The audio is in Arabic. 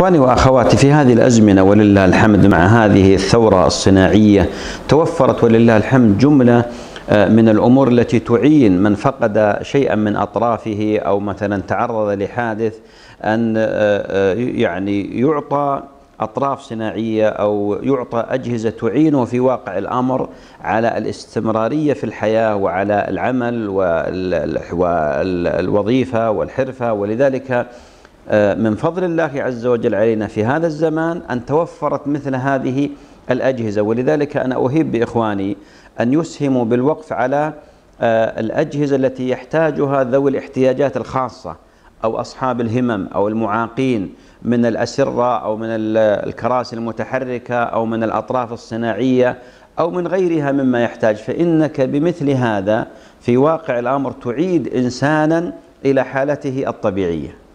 إخواني وأخواتي في هذه الأزمنة ولله الحمد مع هذه الثورة الصناعية توفرت ولله الحمد جملة آه، من الأمور التي تعين من فقد شيئا من أطرافه أو مثلا تعرض لحادث أن آه، آه، يعني يعطى أطراف صناعية أو يعطى أجهزة تعينه في واقع الأمر على الاستمرارية في الحياة وعلى العمل والوظيفة والحرفة ولذلك من فضل الله عز وجل علينا في هذا الزمان أن توفرت مثل هذه الأجهزة. ولذلك أنا أهيب بإخواني أن يسهموا بالوقف على آه، الأجهزة التي يحتاجها ذوي الاحتياجات الخاصة أو أصحاب الهمم أو المعاقين من الأسرة أو من الكراسي المتحركة أو من الأطراف الصناعية أو من غيرها مما يحتاج. فإنك بمثل هذا في واقع الأمر تعيد إنسانا إلى حالته الطبيعية.